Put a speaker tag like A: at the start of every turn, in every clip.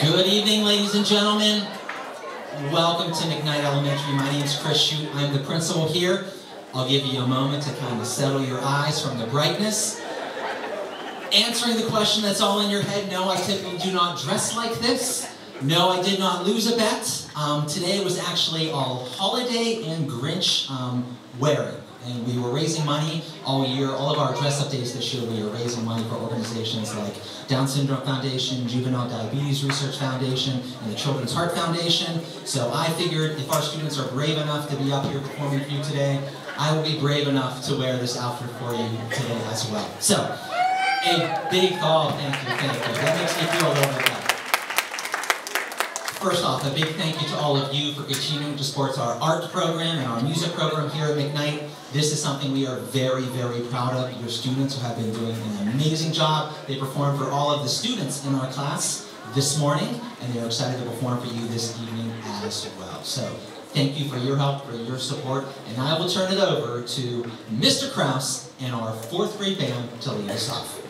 A: Good evening, ladies and gentlemen. Welcome to McKnight Elementary. My name is Chris Shute. I'm the principal here. I'll give you a moment to kind of settle your eyes from the brightness. Answering the question that's all in your head, no, I typically do not dress like this. No, I did not lose a bet. Um, today was actually all holiday and Grinch um, wearing. And we were raising money all year. All of our dress up days this year, we were raising money for organizations like Down Syndrome Foundation, Juvenile Diabetes Research Foundation, and the Children's Heart Foundation. So I figured if our students are brave enough to be up here performing for you today, I will be brave enough to wear this outfit for you today as well. So, a big call, thank you, thank you. That makes me feel a little bit better. First off, a big thank you to all of you for continuing to support our art program and our music program here at McKnight. This is something we are very, very proud of. Your students have been doing an amazing job. They performed for all of the students in our class this morning, and they're excited to perform for you this evening as well. So thank you for your help, for your support, and I will turn it over to Mr. Kraus and our fourth grade band to lead us off.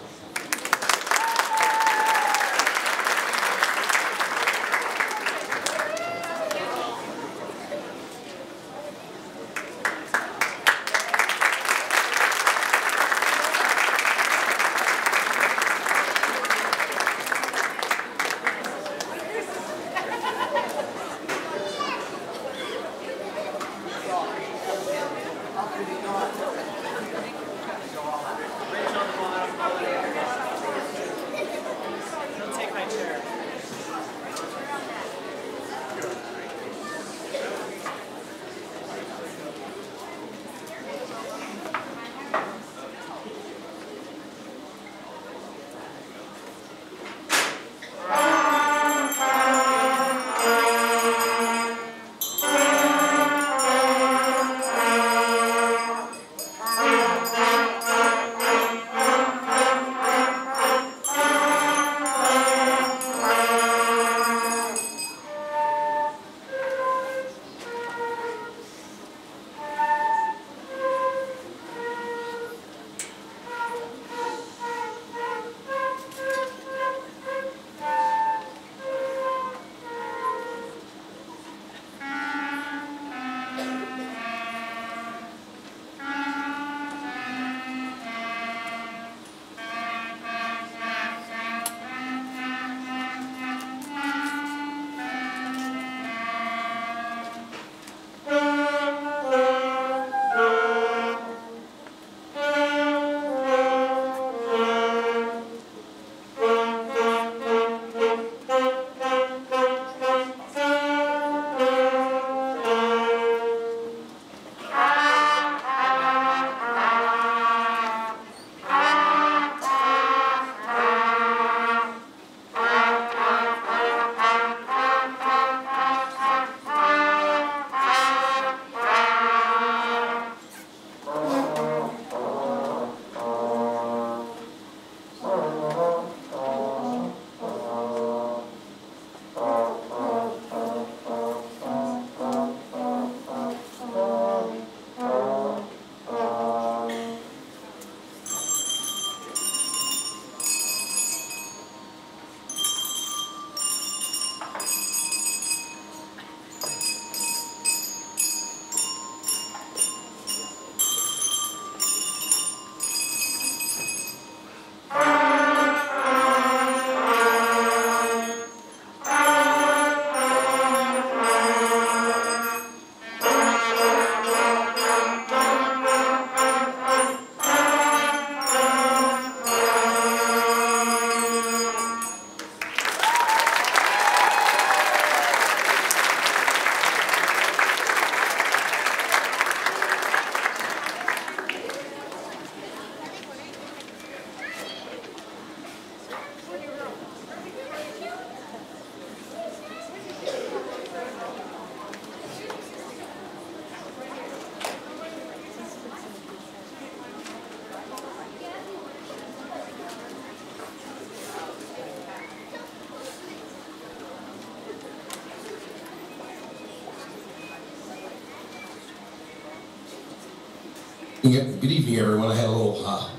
B: Good evening, everyone. I had a little, uh,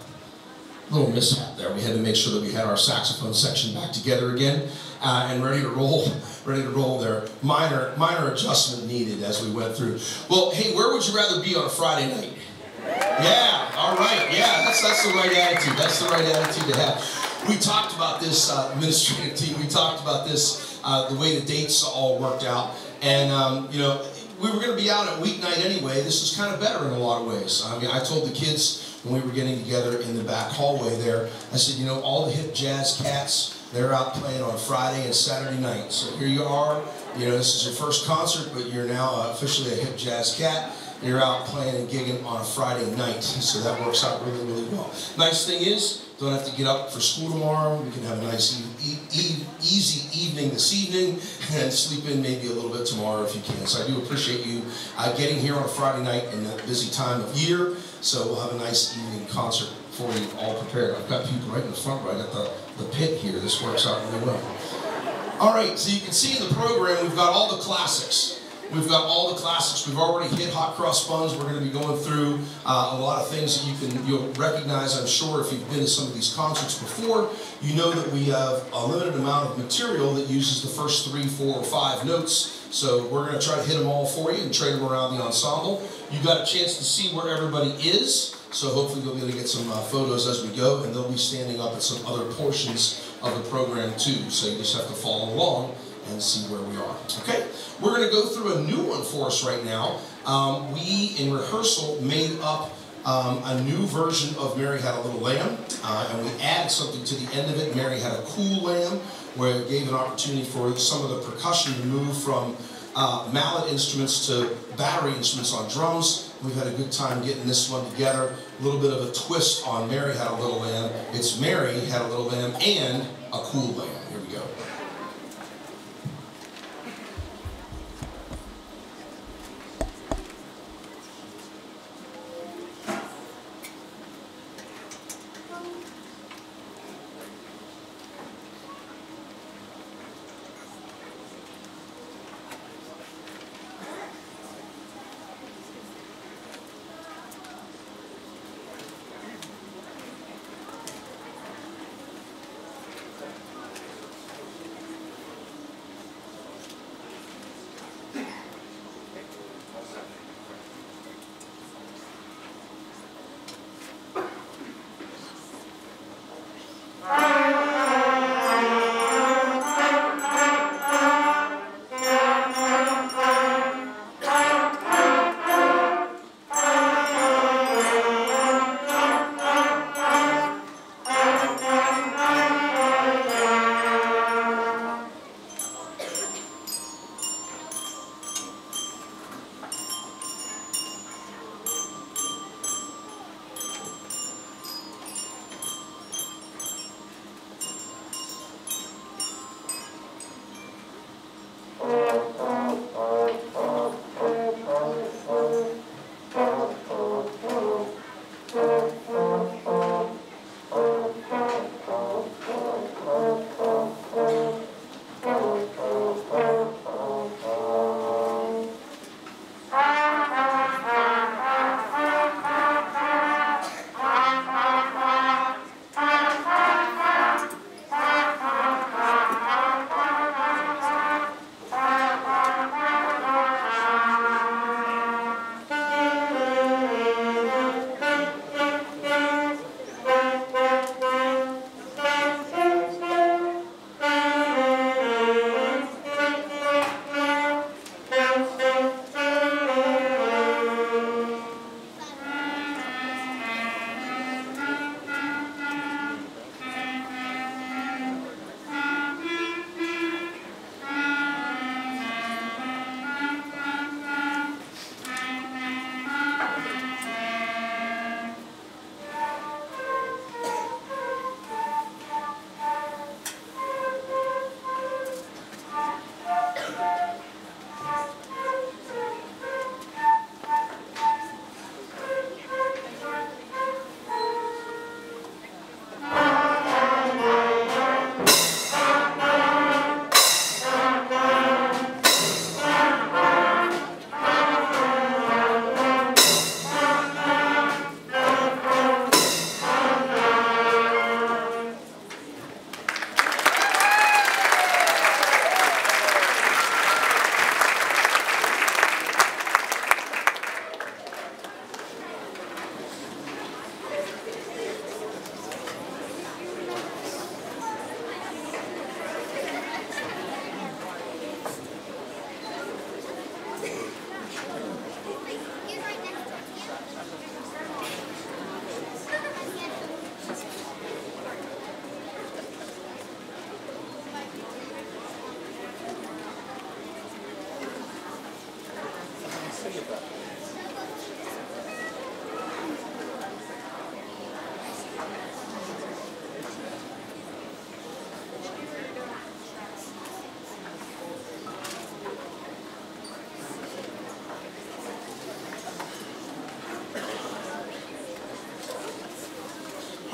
B: little mishap there. We had to make sure that we had our saxophone section back together again. uh, and ready to roll, ready to roll there. Minor, minor adjustment needed as we went through. Well, hey, where would you rather be on a Friday night? Yeah, all right, yeah, that's, that's the right attitude. That's the right attitude to have. We talked about this uh, administrative team. We talked about this, uh, the way the dates all worked out. And, um, you know, we were going to be out at weeknight anyway. This is kind of better in a lot of ways. I mean, I told the kids when we were getting together in the back hallway there, I said, you know, all the hip jazz cats, they're out playing on Friday and Saturday night. So here you are. You know, this is your first concert, but you're now uh, officially a hip jazz cat. You're out playing and gigging on a Friday night. So that works out really, really well. Nice thing is, don't have to get up for school tomorrow. We can have a nice, e e easy evening this evening and sleep in maybe a little bit tomorrow if you can. So I do appreciate you uh, getting here on a Friday night in a busy time of year. So we'll have a nice evening concert for you all prepared. I've got people right in the front, right at the, the pit here. This works out really well. All right, so you can see in the program we've got all the classics. We've got all the classics. We've already hit hot cross buns. We're going to be going through uh, a lot of things that you can you'll recognize. I'm sure if you've been to some of these concerts before, you know that we have a limited amount of material that uses the first three, four, or five notes. So we're going to try to hit them all for you and trade them around the ensemble. You got a chance to see where everybody is. So hopefully you'll be able to get some uh, photos as we go, and they'll be standing up at some other portions of the program too. So you just have to follow along and see where we are. Okay, we're going to go through a new one for us right now. Um, we, in rehearsal, made up um, a new version of Mary Had a Little Lamb, uh, and we added something to the end of it. Mary Had a Cool Lamb, where it gave an opportunity for some of the percussion to move from uh, mallet instruments to battery instruments on drums. We've had a good time getting this one together. A little bit of a twist on Mary Had a Little Lamb. It's Mary Had a Little Lamb and a Cool Lamb.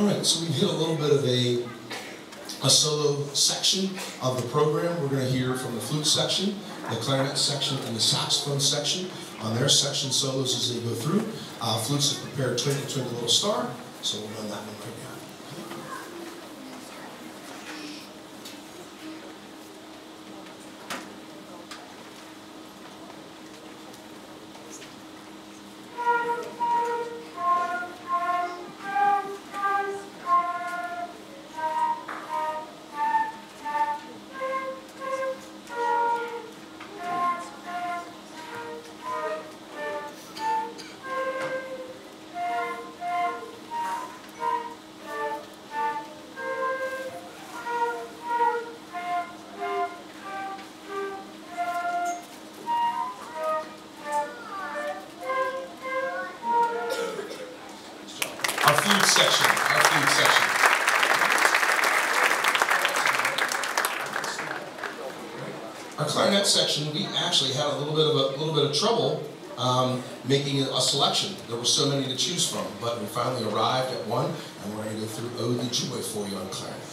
B: All right, so we've hit a little bit of a, a solo section of the program. We're going to hear from the flute section, the clarinet section, and the saxophone section on their section solos as they go through. Uh, flutes have prepared Twinkle Twinkle Little Star, so we'll run that one right now. There were so many to choose from, but we finally arrived at one, and we're going to go through "Ode to Joy" for you on clarinet.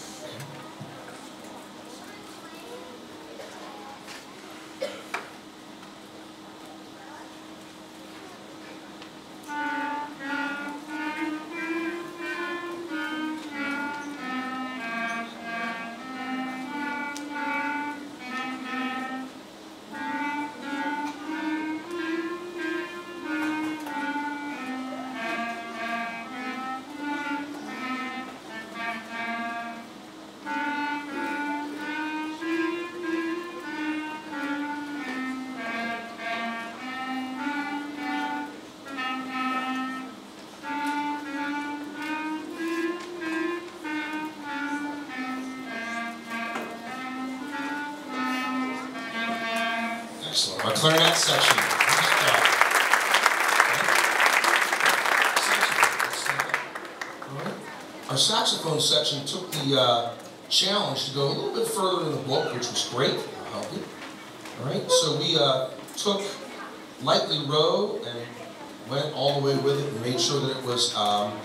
B: Clarinet section. Our saxophone section took the uh, challenge to go a little bit further in the book, which was great. I'll help you. All right. So we uh, took Lightly Row and went all the way with it and made sure that it was um,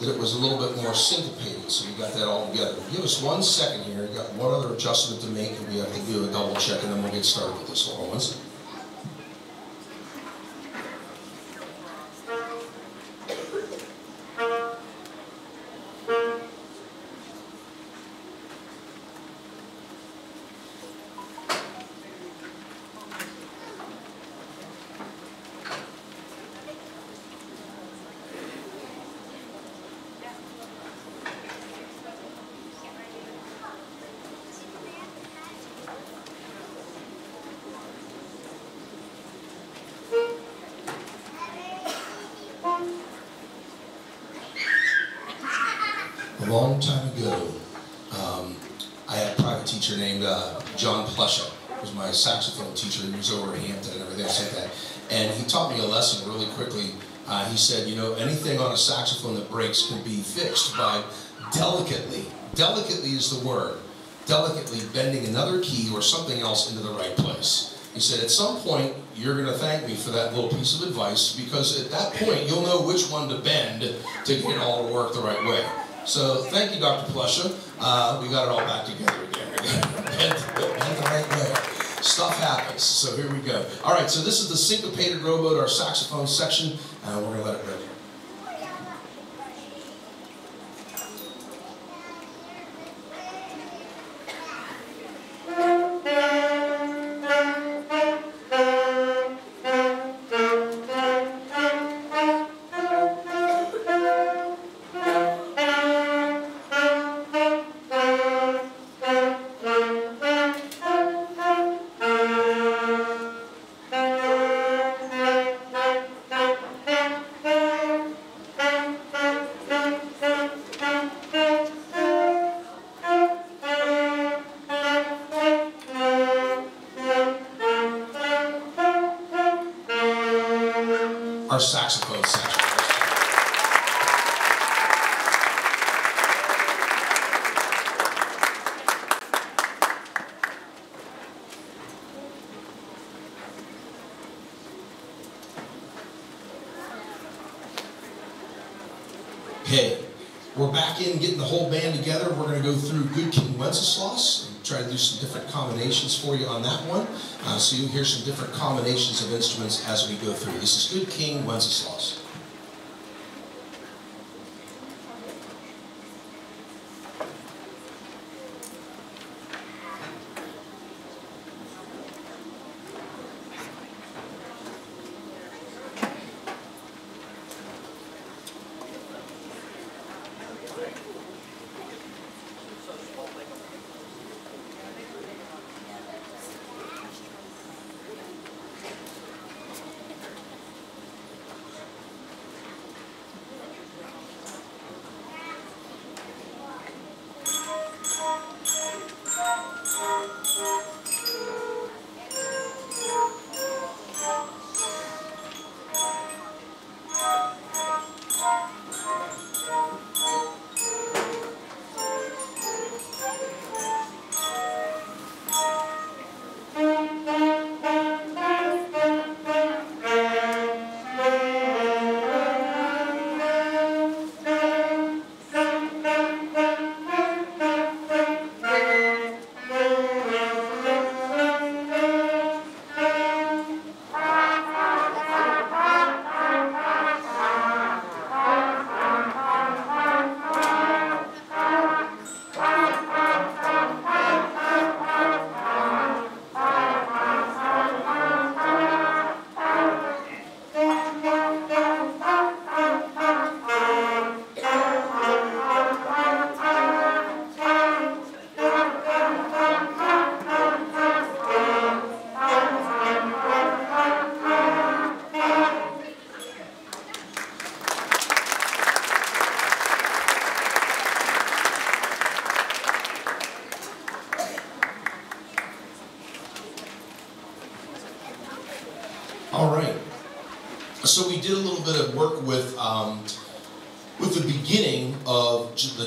B: that it was a little bit more syncopated. So we got that all together. Give us one second here. Got one other adjustment to make, and we have to do a double check, and then we'll get started with this one. Long time ago, um, I had a private teacher named uh, John Plesha. who was my saxophone teacher. Over at Hampton and everything like that. And he taught me a lesson really quickly. Uh, he said, you know, anything on a saxophone that breaks can be fixed by delicately, delicately is the word, delicately bending another key or something else into the right place. He said, at some point, you're going to thank me for that little piece of advice because at that point, you'll know which one to bend to get it all to work the right way. So thank you, Dr. Plesha. Uh, we got it all back together again. the right way. Stuff happens. So here we go. All right, so this is the syncopated rowboat, our saxophone section, and we're going to let it rip. Our saxophone section. Okay, we're back in getting the whole band together. We're going to go through Good King Wenceslas and try to do some different combinations for you on that one. So you'll hear some different combinations of instruments as we go through. This is Good King Wenceslas.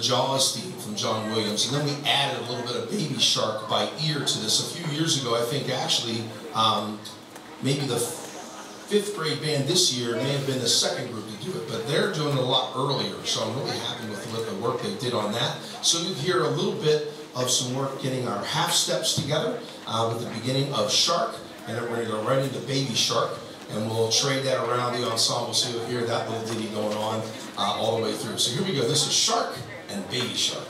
B: Jaws theme from John Williams, and then we added a little bit of Baby Shark by ear to this a few years ago. I think actually um, maybe the fifth grade band this year may have been the second group to do it, but they're doing it a lot earlier. So I'm really happy with what the work they did on that. So you hear a little bit of some work getting our half steps together uh, with the beginning of Shark, and then we're going to go right into Baby Shark and we'll trade that around the ensemble so you'll hear that little ditty going on uh, all the way through. So here we go. This is Shark and Baby Shark.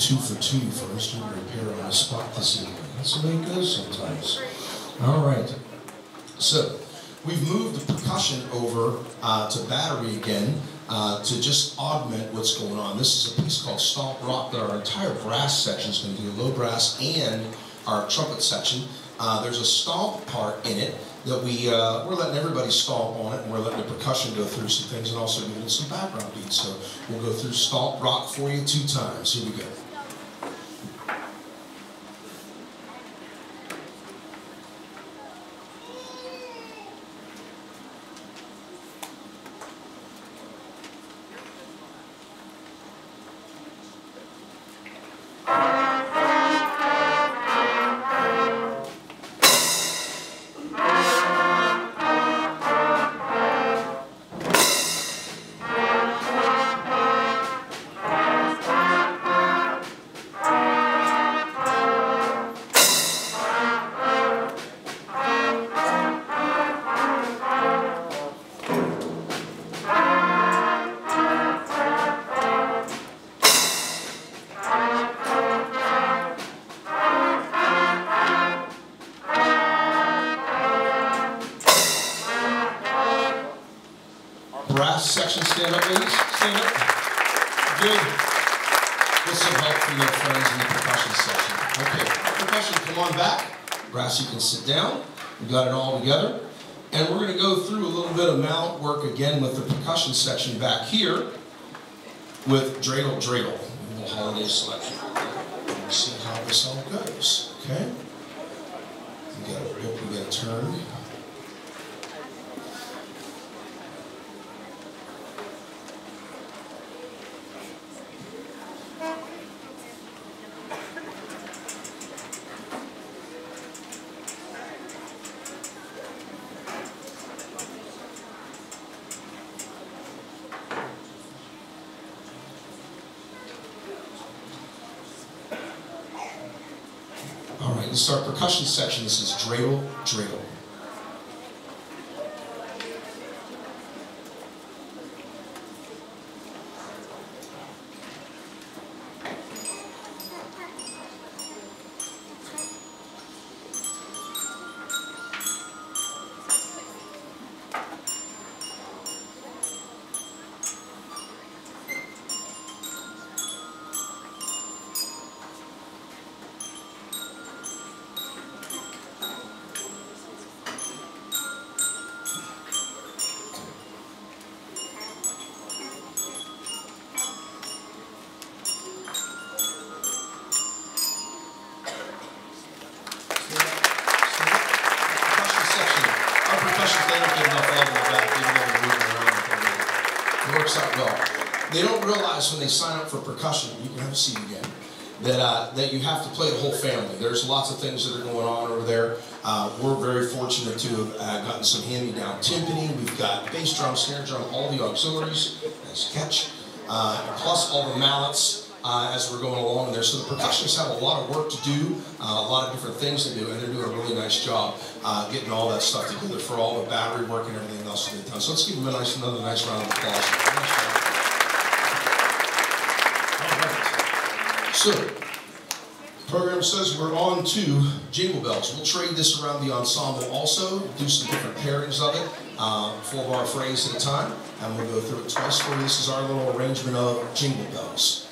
B: Two for two for instrument repair on the spot this evening. That's the way it goes sometimes. All right. So we've moved the percussion over uh, to battery again uh, to just augment what's going on. This is a piece called Stomp Rock that our entire brass section is going to do, low brass and our trumpet section. Uh, there's a stomp part in it that we, uh, we're letting everybody stomp on it and we're letting the percussion go through some things and also giving some background beats. So we'll go through Stomp Rock for you two times. Here we go. Section back here with dreidel dreidel. A little holiday selection. We'll see how this all goes. Okay? We got a rip, we got a turn. Let's start percussion section. This is dreidel, dreidel. There's lots of things that are going on over there. Uh, we're very fortunate to have uh, gotten some hand-me-down timpani. We've got bass drum, snare drum, all the auxiliaries, nice catch, uh, plus all the mallets uh, as we're going along there. So the percussionists have a lot of work to do, uh, a lot of different things to do, and they're doing a really nice job uh, getting all that stuff together for all the battery work and everything else that they've done. So let's give them a nice, another nice round of applause. Nice job. All right. So, program says we're on to Jingle Bells. We'll trade this around the ensemble also, do some different pairings of it, uh, four bar phrase at a time, and we'll go through it twice for you. This is our little arrangement of Jingle Bells.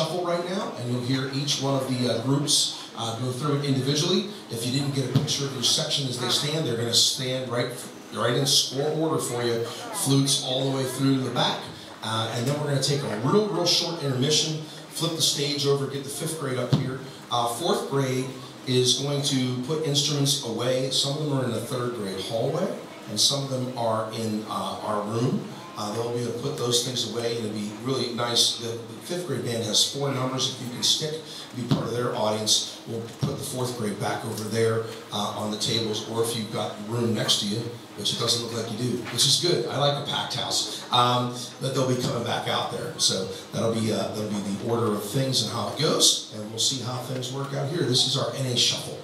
B: Shuffle right now, and you'll hear each one of the uh, groups uh, go through it individually. If you didn't get a picture of your section as they stand, they're going to stand right, right in score order for you, flutes all the way through to the back. Uh, and then we're going to take a real, real short intermission, flip the stage over, get the fifth grade up here. Uh, fourth grade is going to put instruments away. Some of them are in the third grade hallway, and some of them are in uh, our room. Uh, they'll be able to put those things away it'll be really nice. The, the, fifth grade band has four numbers. If you can stick, be part of their audience, we'll put the fourth grade back over there uh, on the tables, or if you've got room next to you, which it doesn't look like you do, which is good. I like a packed house. Um, but they'll be coming back out there. So that'll be, uh, that'll be the order of things and how it goes, and we'll see how things work out here. This is our NA Shuffle.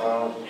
B: Um,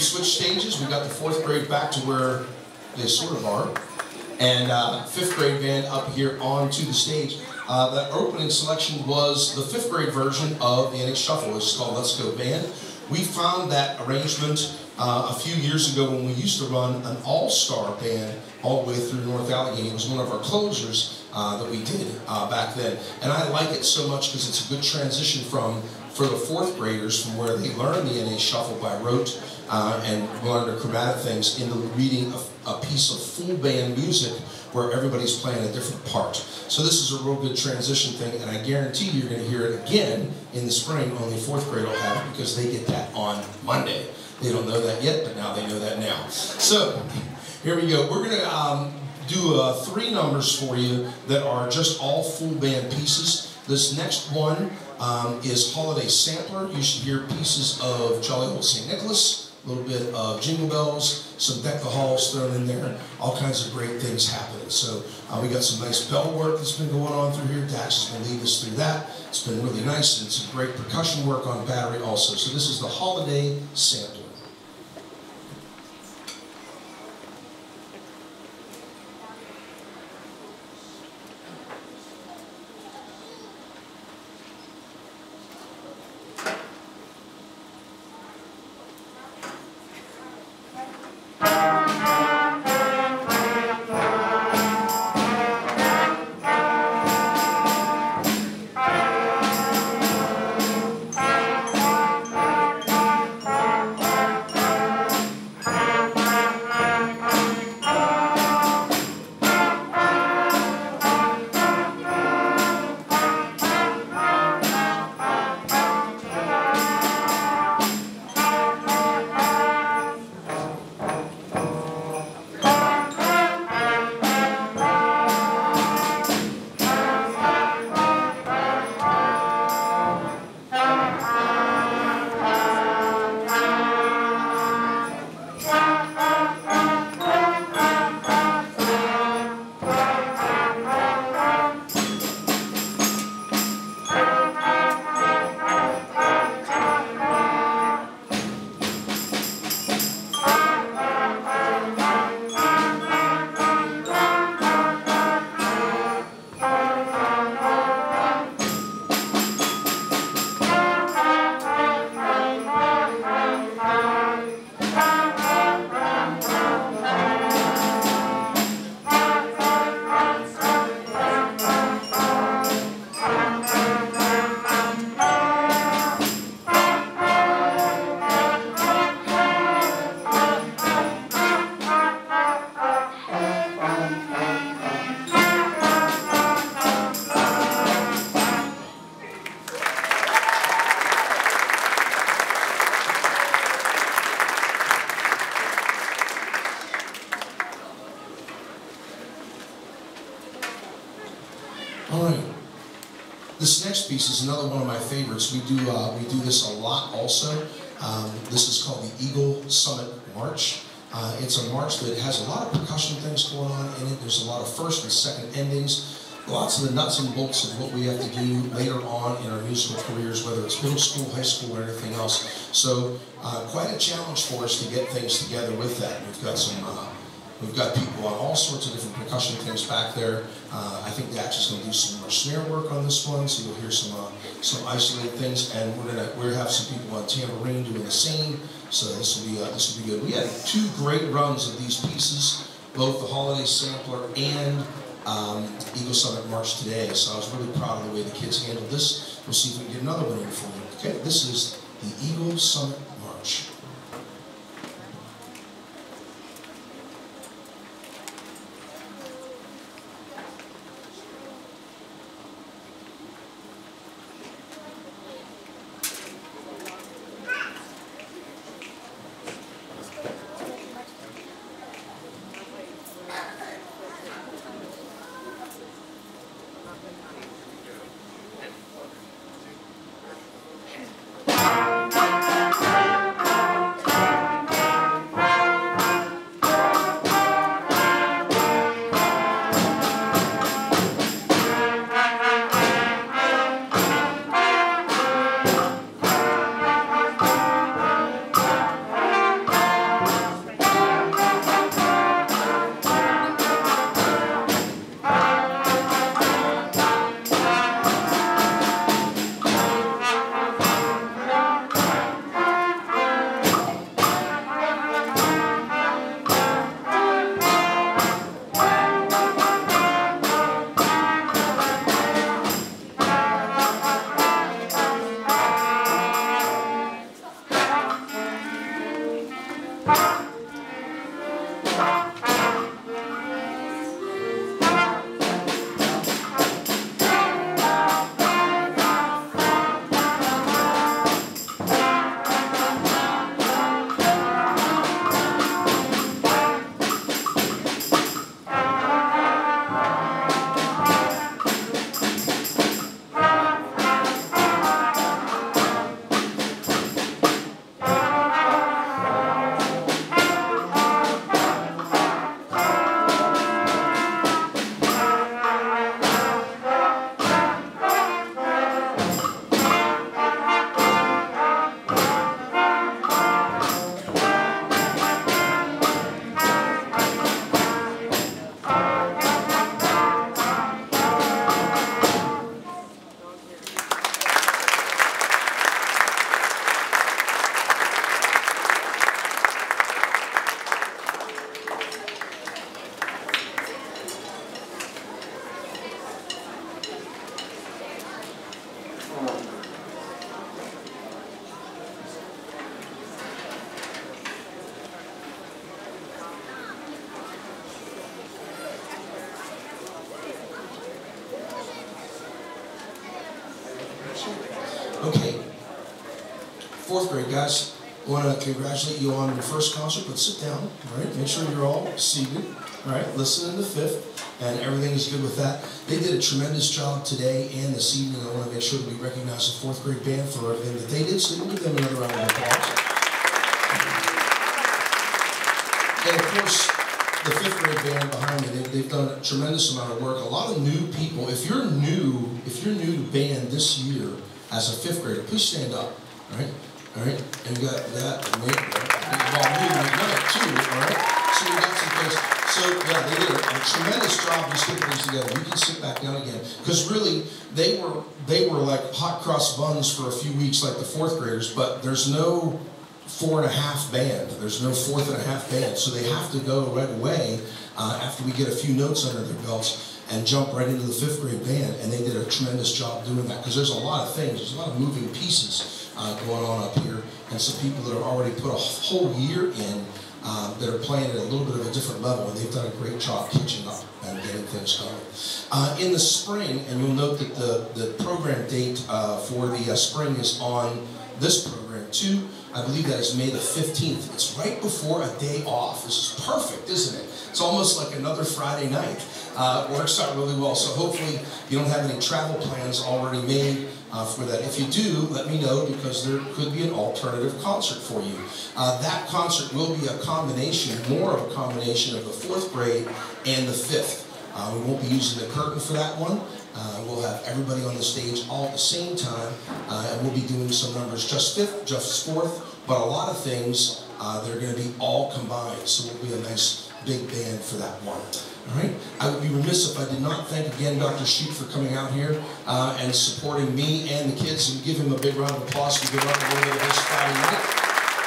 B: we've switched stages. We got the fourth grade back to where they sort of are, and uh, fifth grade band up here onto the stage. Uh, the opening selection was the fifth grade version of the NA Shuffle. It's called Let's Go Band. We found that arrangement uh, a few years ago when we used to run an all-star band all the way through North Allegheny. It was one of our closers uh, that we did uh, back then. And I like it so much because it's a good transition from for the fourth graders from where they learn the NA Shuffle by rote uh, and the chromatic things into reading a, a, piece of full band music where everybody's playing a different part. So this is a real good transition thing, and I guarantee you're going to hear it again in the spring. Only fourth grade will have it because they get that on Monday. They don't know that yet, but now they know that now. So here we go. We're going to um, do uh, three numbers for you that are just all full band pieces. This next one um, is Holiday Sampler. You should hear pieces of Jolly Old St. Nicholas, a little bit of Jingle Bells, some Halls thrown in there, all kinds of great things happening. So uh, we got some nice bell work that's been going on through here. Dax is going to lead us through that. It's been really nice and some great percussion work on battery also. So this is the Holiday Sampler. We do uh, we do this a lot also. Um, this is called the Eagle Summit March. Uh, it's a march that has a lot of percussion things going on in it. There's a lot of first and second endings. Lots of the nuts and bolts of what we have to do later on in our musical careers, whether it's middle school, high school, or anything else. So uh, quite a challenge for us to get things together with that. We've got some uh, We've got people on all sorts of different percussion things back there. Uh, I think Dax is going to do some more snare work on this one, so you'll hear some uh, some isolated things. And we're gonna we have some people on tambourine doing the same. So this will be uh, this will be good. We had two great runs of these pieces, both the Holiday Sampler and um, Eagle Summit March today. So I was really proud of the way the kids handled this. We'll see if we can get another one in for you. Okay, this is the Eagle Summit March. Okay. Fourth grade, guys. I want to congratulate you on your first concert, but sit down, all right? Make sure you're all seated, all right? Listen in the fifth, and everything is good with that. They did a tremendous job today and this evening. I want to make sure that we recognize the fourth grade band for everything that they did, so we'll give them another round of applause. And of course, the fifth grade band behind me, they, they've done a tremendous amount of work. A lot of new people. If you're new, if you're new to band this year as a fifth grader, please stand up, all right? All right, and you got that, and well, me, we've done it too, all right? So we got some things. So yeah, they did a tremendous job just putting these together. You can sit back down again, because really they were they were like hot cross buns for a few weeks, like the fourth graders. But there's no four and a half band. There's no fourth and a half band, so they have to go right away uh, after we get a few notes under their belts and jump right into the fifth grade band. And they did a tremendous job doing that because there's a lot of things, there's a lot of moving pieces uh, going on up here, and some people that have already put a whole year in uh, that are playing at a little bit of a different level, and they've done a great job catching up and getting things going. Uh, in the spring, and you'll note that the, the program date uh, for the uh, spring is on this program too. I believe that is May the 15th. It's right before a day off. This is perfect, isn't it? It's almost like another Friday night. Uh, works out really well. So hopefully you don't have any travel plans already made uh, for that. If you do, let me know because there could be an alternative concert for you. Uh, that concert will be a combination, more of a combination of the fourth grade and the fifth. Uh, we won't be using the curtain for that one. Uh, we'll have everybody on the stage all at the same time, uh, and we'll be doing some numbers just fifth, just fourth, but a lot of things uh, that are going to be all combined. So it'll be a nice big band for that one. All right. I would be remiss if I did not thank again Dr. Shute for coming out here uh, and supporting me and the kids and give him a big round of applause for giving up a little bit of this Friday night.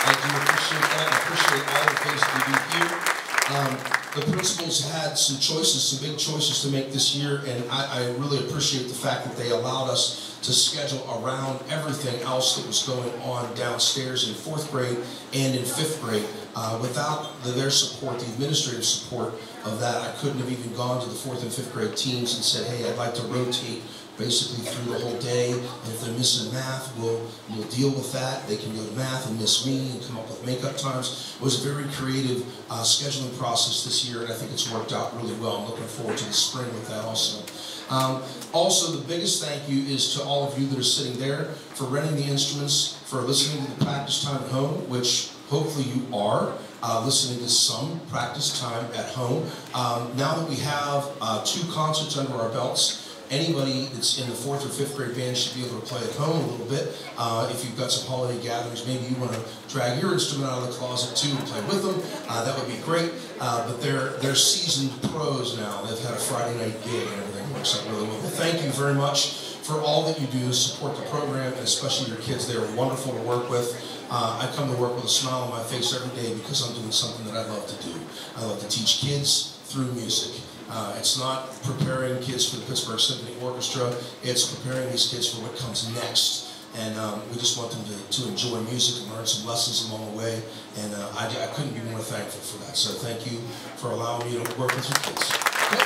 B: I do appreciate that. I appreciate all the things that we do here. Um, the principals had some choices, some big choices to make this year, and I, I really appreciate the fact that they allowed us to schedule around everything else that was going on downstairs in fourth grade and in fifth grade. Uh, without the, their support, the administrative support of that, I couldn't have even gone to the fourth and fifth grade teams and said, hey, I'd like to rotate basically through the whole day. And if they're missing math, we'll, we'll deal with that. They can go to math and miss me and come up with makeup times. It was a very creative uh, scheduling process this year, and I think it's worked out really well. I'm looking forward to the spring with that also. Um, also, the biggest thank you is to all of you that are sitting there for renting the instruments, for listening to the practice time at home, which hopefully you are. Uh, listening to some practice time at home. Um, now that we have uh, two concerts under our belts, anybody that's in the fourth or fifth grade band should be able to play at home a little bit. Uh, if you've got some holiday gatherings, maybe you want to drag your instrument out of the closet too and play with them. Uh, that would be great. Uh, but they're they're seasoned pros now. They've had a Friday night gig and everything works out really well. But thank you very much for all that you do to support the program and especially your kids. They are wonderful to work with. Uh, I come to work with a smile on my face every day because I'm doing something that I love to do. I love to teach kids through music. Uh, it's not preparing kids for the Pittsburgh Symphony Orchestra, it's preparing these kids for what comes next. And um, we just want them to, to enjoy music and learn some lessons along the way. And uh, I, I, couldn't be more thankful for that. So thank you for allowing me to work with your kids. Okay.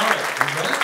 B: All right?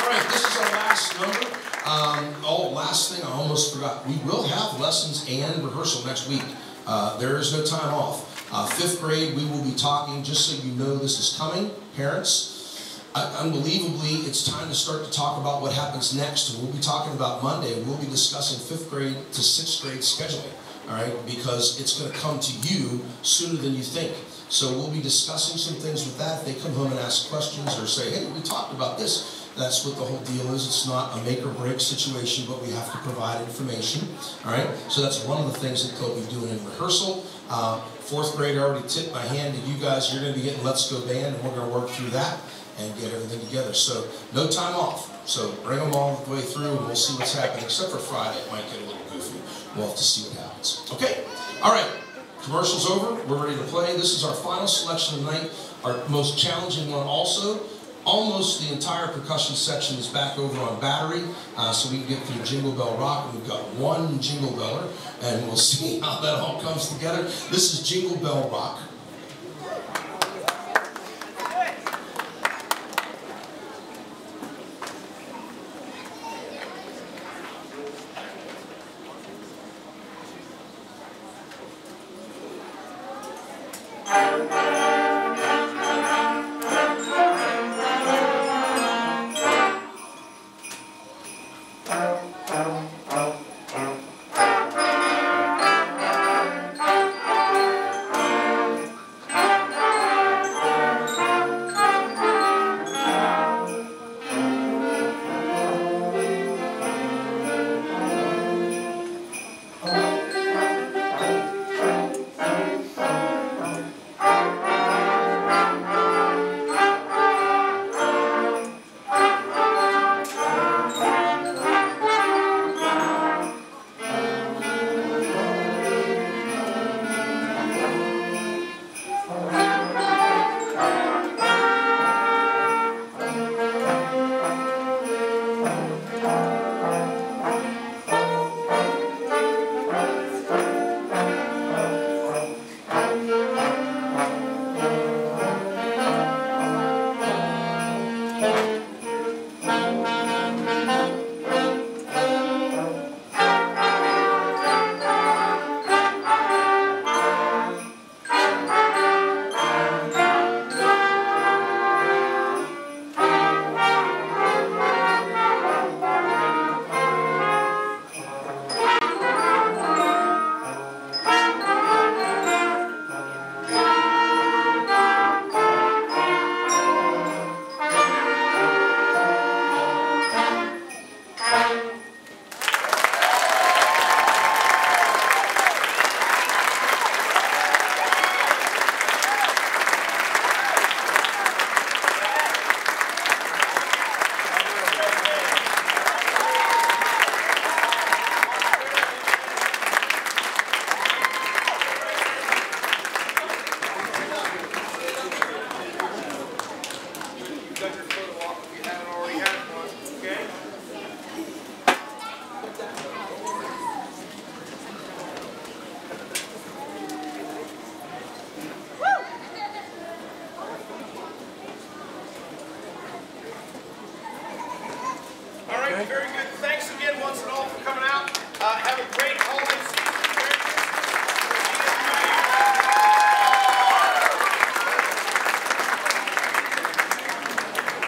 B: All right, this is our last number. Um, oh, last thing I almost forgot. We will have lessons and rehearsal next week. Uh, there is no time off. Uh, fifth grade, we will be talking, just so you know this is coming, parents. Uh, unbelievably, it's time to start to talk about what happens next. We'll be talking about Monday. We'll be discussing fifth grade to sixth grade scheduling, all right, because it's going to come to you sooner than you think. So we'll be discussing some things with that. If they come home and ask questions or say, hey, we talked about this, that's what the whole deal is. It's not a make or break situation, but we have to provide information. All right. So that's one of the things that they'll be doing in rehearsal. Uh, fourth grade already tipped my hand to you guys. You're going to be getting Let's Go Band, and we're going to work through that and get everything together. So no time off. So bring them all the way through, and we'll see what's happening. Except for Friday, it might get a little goofy. We'll have to see what happens. Okay. All right. Commercial's over. We're ready to play. This is our final selection of the night. Our most challenging one also almost the entire percussion section is back over on battery, uh, so we can get through Jingle Bell Rock. We've got one Jingle Beller, and we'll see how that all comes together. This is Jingle Bell Rock.